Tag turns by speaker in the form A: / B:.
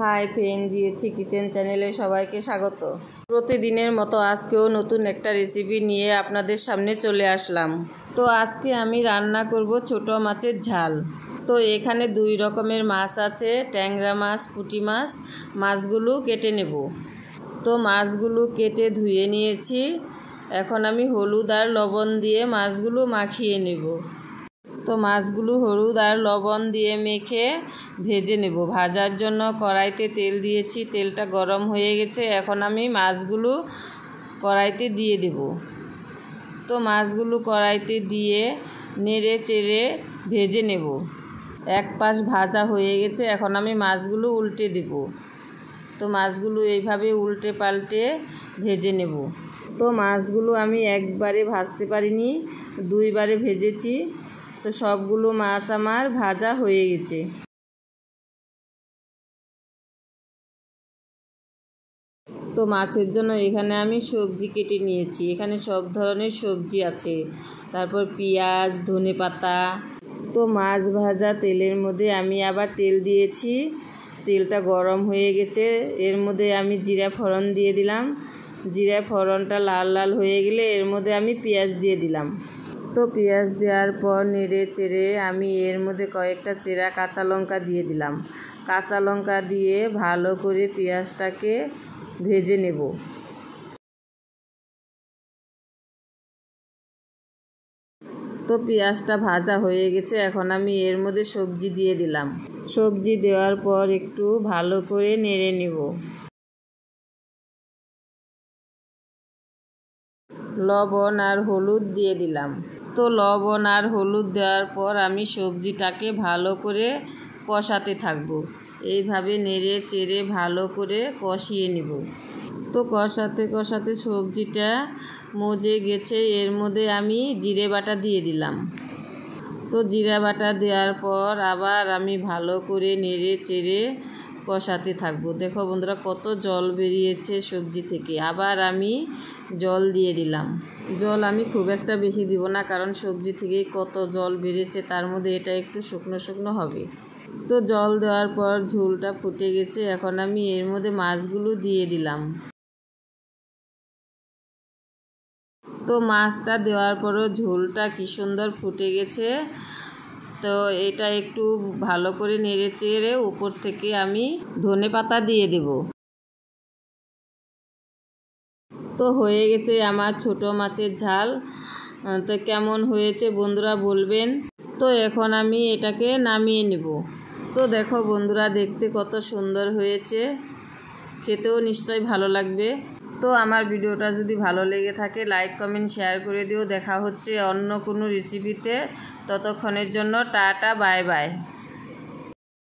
A: Hi friend দিয়েছি kitchen চ্যানেলে সবাইকে স্বাগত। প্রতিদিনের মতো আজকেও নতুন একটা রেসিপি নিয়ে আপনাদের সামনে চলে আসলাম। তো আজকে আমি রান্না করব ছোট মাছের ঝাল। তো এখানে দুই রকমের মাছ আছে, ট্যাংরা মাছ, পুঁটি মাছ, মাছগুলো কেটে নেব। তো মাছগুলো কেটে ধুয়ে নিয়েছি। এখন আমি হলুদ আর লবণ দিয়ে মাছগুলো মাখিয়ে নেব। তো মাছগুলো হলুদ আর লবণ দিয়ে মেখে ভেজে নেব। ভাজার জন্য কড়াইতে তেল দিয়েছি, তেলটা গরম হয়ে গেছে। এখন আমি মাছগুলো কড়াইতে দিয়ে দেব। তো মাছগুলো কড়াইতে দিয়ে নেড়ে চেড়ে ভেজে নেব। এক পাশ ভাজা হয়ে গেছে, এখন আমি মাছগুলো উল্টে দেব। তো মাছগুলো এইভাবে উল্টে পাল্টে ভেজে নেব। তো মাছগুলো আমি একবারে ভাজতে পারিনি, দুইবারে ভেজেছি। তো সবগুলো মাছ আমার ভাজা হয়ে গেছে। তো মাছের জন্য এখানে আমি সবজি কেটে নিয়েছি। এখানে সব ধরনের সবজি আছে। তারপর পেঁয়াজ, ধনে পাতা। তো মাছ ভাজা তেলের মধ্যে আমি আবার তেল দিয়েছি। তেলটা গরম হয়ে গেছে। এর মধ্যে আমি জিরা ফোড়ন দিয়ে দিলাম। জিরা ফোড়নটা লাল লাল হয়ে গেলে এর মধ্যে আমি পেঁয়াজ দিয়ে দিলাম। তো পেঁয়াজ দেওয়ার পর নেড়ে চেড়ে আমি এর মধ্যে কয়েকটা চেরা কাঁচা লঙ্কা দিয়ে দিলাম। কাঁচা লঙ্কা দিয়ে ভালো করে পেঁয়াজটাকে ভেজে নেব। তো পেঁয়াজটা ভাজা হয়ে গেছে, এখন আমি এর মধ্যে সবজি দিয়ে দিলাম। সবজি দেওয়ার পর একটু ভালো করে নেড়ে নেব। লবণ আর হলুদ দিয়ে দিলাম। তো লবণ আর হলুদ দেওয়ার পর আমি সবজিটাকে ভালো করে কষাতে থাকব। এইভাবে নেড়ে চেড়ে ভালো করে কষিয়ে নেব। তো কষাতে কষাতে সবজিটা মজে গেছে। এর মধ্যে আমি জিরে বাটা দিয়ে দিলাম। তো জিরা বাটা দেওয়ার পর আবার আমি ভালো করে নেড়ে চেড়ে কষাতে থাকব। দেখো বন্ধুরা, কত জল বেরিয়েছে সবজি থেকে। আবার আমি জল দিয়ে দিলাম। জল আমি খুব একটা বেশি দিব না, কারণ সবজি থেকেই কত জল বেরিয়েছে তার মধ্যে এটা একটু শুকনো শুকনো হবে। তো জল দেওয়ার পর ঝোলটা ফুটে গেছে, এখন আমি এর মধ্যে মাছগুলো দিয়ে দিলাম। তো মাছটা দেওয়ার পরও ঝোলটা কি সুন্দর ফুটে গেছে। তো এটা একটু ভালো করে নেড়ে চেড়ে উপর থেকে আমি ধনে পাতা দিয়ে দেব। তো হয়ে গেছে আমার ছোট মাছের ঝাল। তো কেমন হয়েছে বন্ধুরা বলবেন। তো এখন আমি এটাকে নামিয়ে নেব। তো দেখো বন্ধুরা, দেখতে কত সুন্দর হয়েছে। খেতেও নিশ্চয়ই ভালো লাগবে। তো আমার ভিডিওটা যদি ভালো লেগে থাকে লাইক কমেন্ট শেয়ার করে দিও। দেখা হচ্ছে অন্য কোনো রেসিপিতে ততক্ষণের জন্য টাটা বাই বাই